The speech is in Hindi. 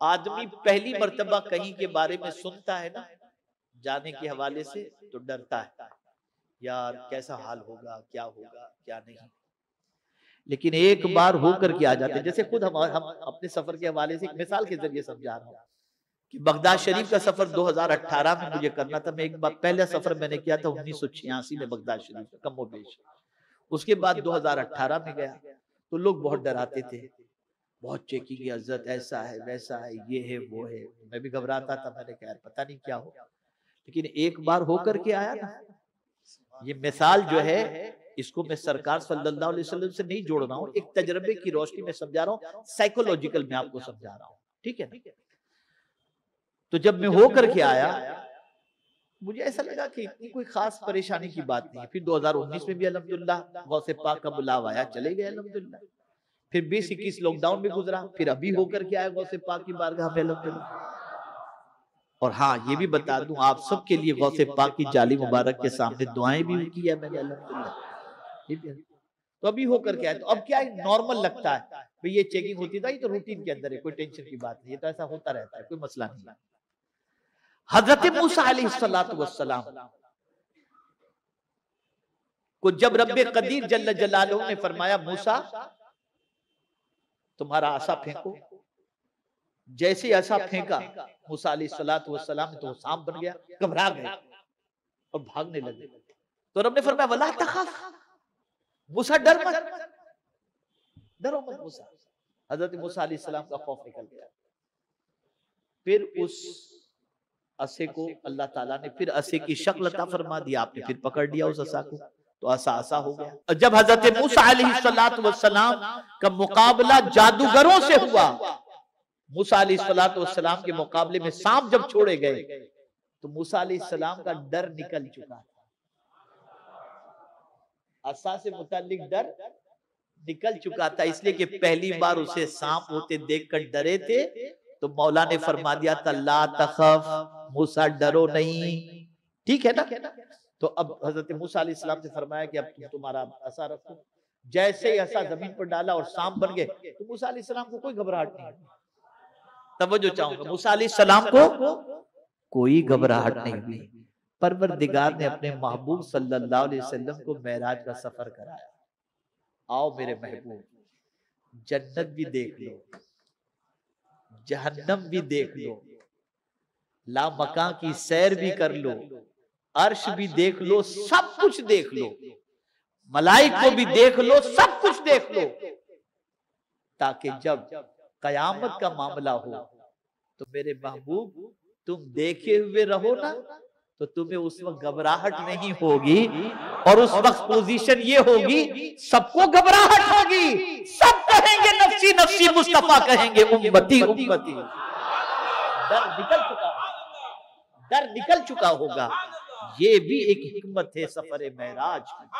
आदमी पहली मरतबा कहीं के बारे में सुनता है ना जाने के हवाले से तो डरता है। यार कैसा हाल होगा क्या होगा क्या नहीं। लेकिन एक बार होकर के आ जाते हैं जैसे खुद हम हम अपने सफ़र के हवाले से एक मिसाल के ज़रिए समझा रहा हूँ कि बगदाद शरीफ का सफ़र 2018 में मुझे करना था मैं एक बार पहला सफ़र मैंने किया था उन्नीस सौ छियासी में बगदाद शरीफ कमो बेश उसके बाद 2018 में गया तो लोग बहुत डराते थे। बहुत चेकिंग की इज़्ज़त ऐसा है वैसा है ये है वो है मैं भी घबराता था मैंने कहा पता नहीं क्या हो। लेकिन एक बार होकर के आया ना ये मिसाल जो है इसको मैं सरकार सल्लल्लाहु अलैहि वसल्लम से नहीं जोड़ रहा हूँ एक तजर्बे की रोशनी में समझा रहा हूँ साइकोलॉजिकल में आपको समझा रहा हूँ ठीक है? ना तो जब मैं होकर के आया मुझे ऐसा लगा कि इतनी कोई खास परेशानी की बात नहीं फिर 2019 में भी अलहमदुल्ला गौसे पाक का बुलावा आया चले गए अलहमदुल्ला फिर बीस इक्कीस लॉकडाउन में गुजरा फिर अभी होकर के आया गौसे पाक की बारगाह में अलहमदुल्ला और हाँ ये भी बता दूँ आप सबके लिए गौसे पाक की जाली मुबारक के सामने दुआएँ भी की है मैंने अलहमदुल्ला तो अभी होकर के आया तो अब क्या नॉर्मल लगता है? भाई ये चेकिंग होती था ये तो रूटीन के अंदर है कोई टेंशन की बात नहीं ये तो ऐसा होता रहता है कोई मसला नहीं हज़रत मूसा को जब रब कदीर जल्ल जलाल ने फरमाया मूसा तुम्हारा आशा फेंको। जैसे ऐसा फेंका मूसा सलात सलाम तो सांप बन गया घबरा गए और भागने लगे। तो रब ने फरमाया वला तखाफ। मूसा डर मत। डरो मत। मूसा। हज़रत मूसा सलाम का खौफ निकल गया। फिर उस असे को अल्लाह ताला ने फिर असे की शक्ल अता फरमा दिया आपने फिर पकड़ लिया उस असा को। तो असा असा हो गया। और जब हज़रत मूसा का मुकाबला जादूगरों से हुआ। मूसा अलैहिस्सलाम के मुकाबले में सांप जब छोड़े गए तो मूसा अलैहिस्सलाम का डर निकल चुका था। असा से मुतालिक डर निकल चुका था इसलिए कि पहली बार उसे सांप होते देखकर डरे थे तो मौला ने फरमा दिया था ला तखफ मूसा डरो नहीं। ठीक है ना? तो अब हज़रत मूसा से फरमाया कि अब तुम तुम्हारा ऐसा रखो। जैसे ही ऐसा ज़मीन पर डाला और सांप बन गए तो मूसा को कोई घबराहट नहीं तवज्जो चाहूँगा, मूसा को कोई घबराहट नहीं हुई। परवरदिगार ने अपने महबूब सल्लल्लाहु अलैहि वसल्लम को महराज का सफ़र कराया। आओ मेरे महबूब, जन्नत भी देख लो, जहन्नम भी देख लो ला मका की सैर भी कर लो अर्श भी देख लो सब कुछ देख लो। मलाइक को भी देख लो सब कुछ देख लो। ताकि जब कयामत का मामला हो तो मेरे महबूब तुम देखे हुए रहो ना तो तुम्हें उस वक्त घबराहट नहीं होगी और उस वक्त पोजीशन ये होगी सबको घबराहट होगी। सब कहेंगे नफसी नफसी मुस्तफ़ा कहेंगे उम्मती उम्मती। डर निकल चुका डर निकल चुका होगा। ये भी एक हिकमत है सफ़र महराज की।